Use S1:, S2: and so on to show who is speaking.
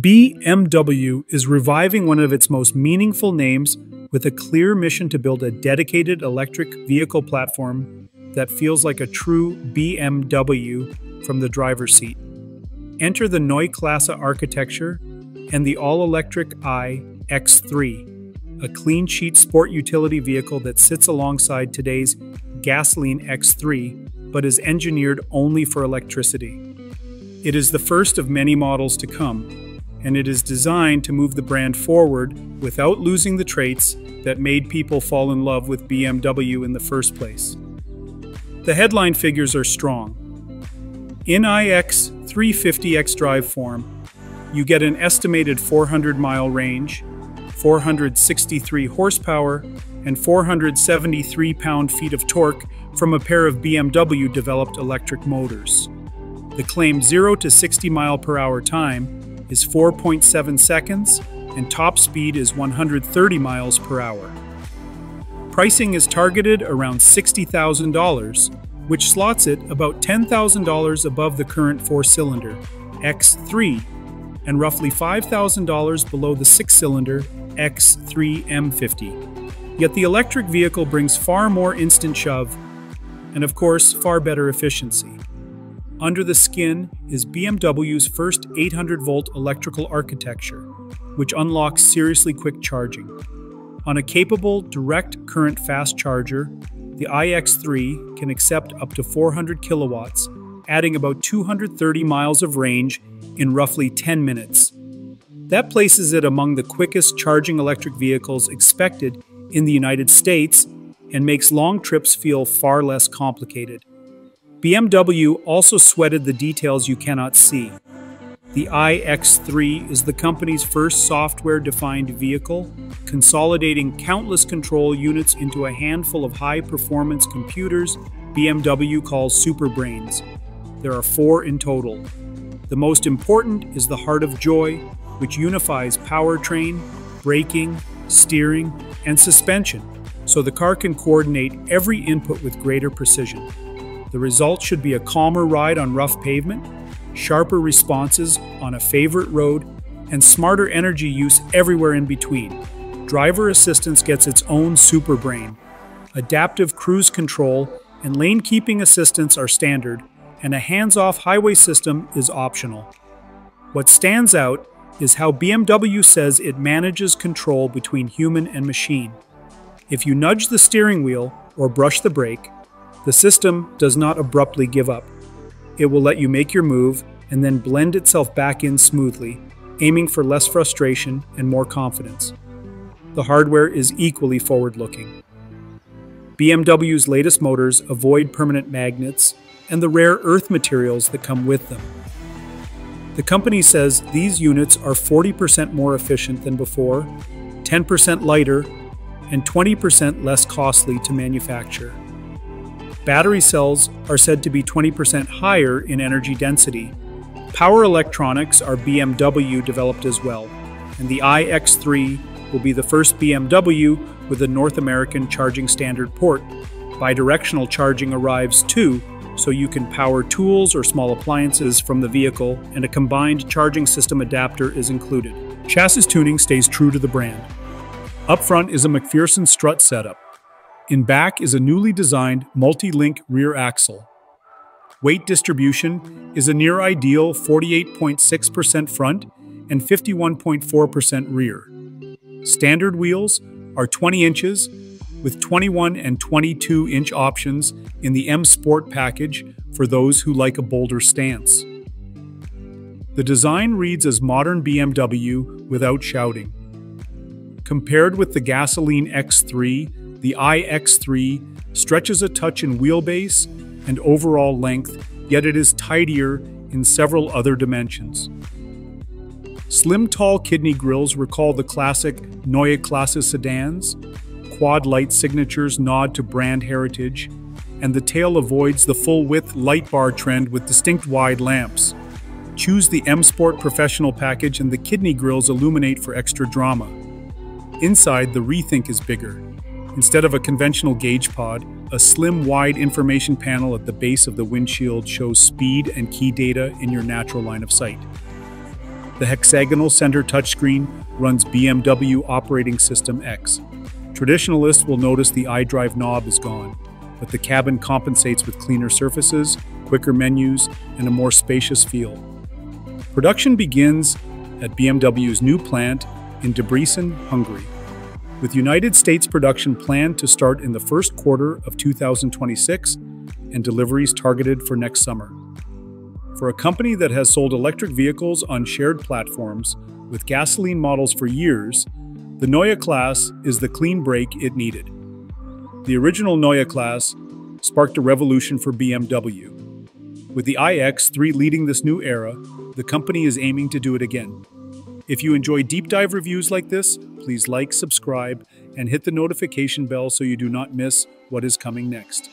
S1: BMW is reviving one of its most meaningful names with a clear mission to build a dedicated electric vehicle platform that feels like a true BMW from the driver's seat. Enter the Neue Klasse architecture and the all electric iX3, a clean sheet sport utility vehicle that sits alongside today's gasoline X3 but is engineered only for electricity. It is the first of many models to come, and it is designed to move the brand forward without losing the traits that made people fall in love with BMW in the first place. The headline figures are strong. In iX3 50 xDrive form, you get an estimated 400 mile range, 463 horsepower, and 473 pound feet of torque from a pair of BMW developed electric motors. The claimed 0 to 60 mile per hour time is 4.7 seconds and top speed is 130 miles per hour. Pricing is targeted around $60,000, which slots it about $10,000 above the current four cylinder X3 and roughly $5,000 below the six cylinder X3 M50. Yet the electric vehicle brings far more instant shove and, of course, far better efficiency. Under the skin is BMW's first 800 volt electrical architecture, which unlocks seriously quick charging. On a capable direct current fast charger, the iX3 can accept up to 400 kilowatts, adding about 230 miles of range in roughly 10 minutes. That places it among the quickest charging electric vehicles expected in the United States and makes long trips feel far less complicated. BMW also sweated the details you cannot see. The iX3 is the company's first software defined vehicle, consolidating countless control units into a handful of high performance computers BMW calls superbrains. There are four in total. The most important is the Heart of Joy, which unifies powertrain, braking, steering, and suspension, so the car can coordinate every input with greater precision. The result should be a calmer ride on rough pavement, sharper responses on a favorite road, and smarter energy use everywhere in between. Driver assistance gets its own super brain. Adaptive cruise control and lane keeping assistance are standard, and a hands off highway system is optional. What stands out is how BMW says it manages control between human and machine. If you nudge the steering wheel or brush the brake, the system does not abruptly give up. It will let you make your move and then blend itself back in smoothly, aiming for less frustration and more confidence. The hardware is equally forward looking. BMW's latest motors avoid permanent magnets and the rare earth materials that come with them. The company says these units are 40% more efficient than before, 10% lighter, and 20% less costly to manufacture. Battery cells are said to be 20% higher in energy density. Power electronics are BMW developed as well, and the iX3 will be the first BMW with a North American charging standard port. Bidirectional charging arrives too, so you can power tools or small appliances from the vehicle, and a combined charging system adapter is included. Chassis tuning stays true to the brand. Up front is a MacPherson strut setup, in back is a newly designed multi-link rear axle. Weight distribution is a near ideal 48.6% front and 51.4% rear. Standard wheels are 20 inches with 21 and 22 inch options in the M Sport package for those who like a bolder stance. The design reads as modern BMW without shouting. Compared with the gasoline X3, the iX3 stretches a touch in wheelbase and overall length, yet it is tidier in several other dimensions. Slim tall kidney grilles recall the classic Neue Klasse sedans, quad light signatures nod to brand heritage, and the tail avoids the full width light bar trend with distinct wide lamps. Choose the M Sport Professional package and the kidney grilles illuminate for extra drama. Inside, the rethink is bigger, Instead of a conventional gauge pod, a slim wide information panel at the base of the windshield shows speed and key data in your natural line of sight. The hexagonal center touchscreen runs BMW Operating System X. Traditionalists will notice the iDrive knob is gone, but the cabin compensates with cleaner surfaces, quicker menus, and a more spacious feel. Production begins at BMW's new plant in Debrecen, Hungary, with United States production planned to start in the first quarter of 2026 and deliveries targeted for next summer. For a company that has sold electric vehicles on shared platforms with gasoline models for years, the Neue Klasse is the clean break it needed. The original Neue Klasse sparked a revolution for BMW. With the iX3 leading this new era, the company is aiming to do it again. If you enjoy deep dive reviews like this, please like, subscribe, and hit the notification bell so you do not miss what is coming next.